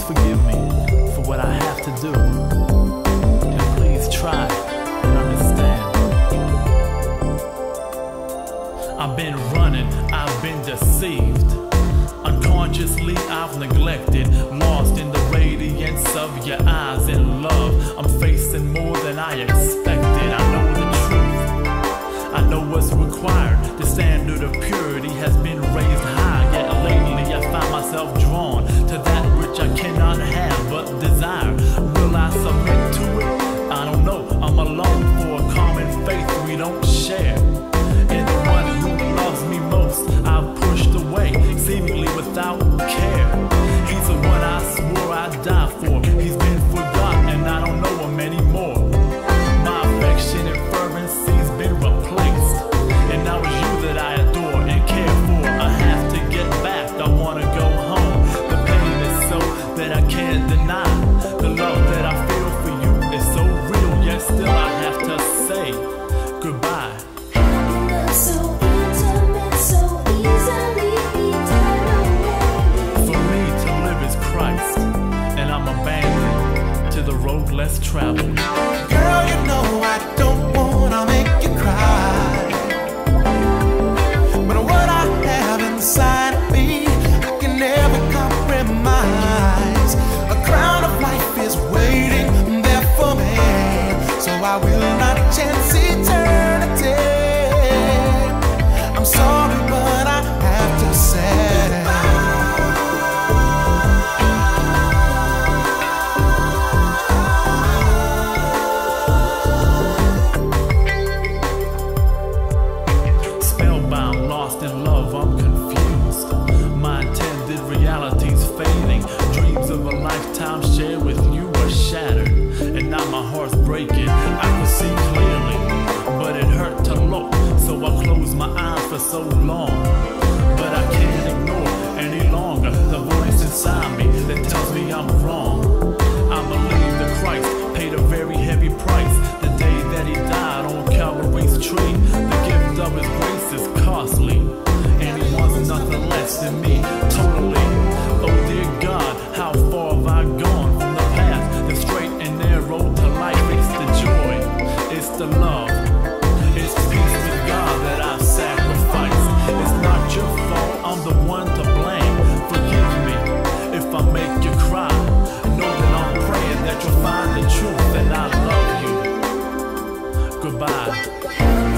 please forgive me for what I have to do. And please try and understand. I've been running, I've been deceived. Unconsciously, I've neglected, lost in the radiance of your eyes in love. I'm facing more than I expected. I know the truth, I know what's required. The standard of purity has been raised high. travel. fading. Dreams of a lifetime shared with you were shattered, and now my heart's breaking. I could see clearly, but it hurt to look, so I closed my eyes for so long. But I can't ignore any longer the voice inside me that tells me I'm wrong. I believe that Christ paid a very heavy price the day that he died on Calvary's tree. The gift of his grace is costly, and he wants nothing less than me. the love. It's peace with God that I sacrifice. It's not your fault, I'm the one to blame. Forgive me if I make you cry. Know that I'm praying that you'll find the truth and I love you. Goodbye.